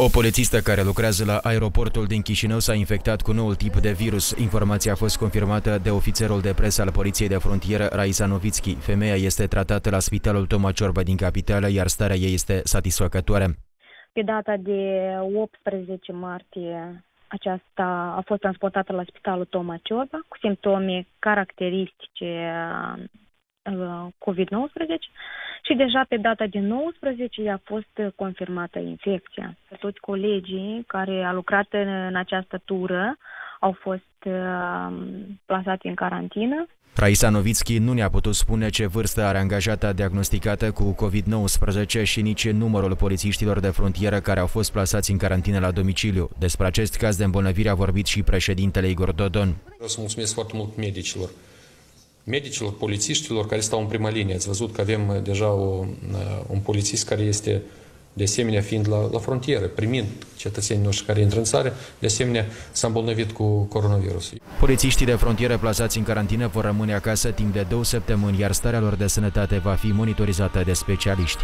O polițistă care lucrează la aeroportul din Chișinău s-a infectat cu noul tip de virus. Informația a fost confirmată de ofițerul de presă al Poliției de Frontieră, Raisa Novitski. Femeia este tratată la Spitalul Toma Ciorba din capitală, iar starea ei este satisfăcătoare. Pe data de 18 martie, aceasta a fost transportată la Spitalul Toma Ciorba cu simptome caracteristice uh, COVID-19 și deja pe data de 19 a fost confirmată infecția. Toți colegii care au lucrat în această tură au fost uh, plasați în carantină. Raisa Novitski nu ne-a putut spune ce vârstă are angajata diagnosticată cu COVID-19 și nici numărul polițiștilor de frontieră care au fost plasați în carantină la domiciliu. Despre acest caz de îmbolnăvire a vorbit și președintele Igor Dodon. Vreau să mulțumesc foarte mult medicilor medicilor, polițiștilor care stau în prima linie. Ați văzut că avem uh, deja o, uh, un polițist care este de asemenea fiind la, la frontieră, primind cetățenii noștri care intră în țară, de asemenea s-a îmbolnăvit cu coronavirusul. Polițiștii de frontieră plasați în carantină vor rămâne acasă timp de două săptămâni, iar starea lor de sănătate va fi monitorizată de specialiști.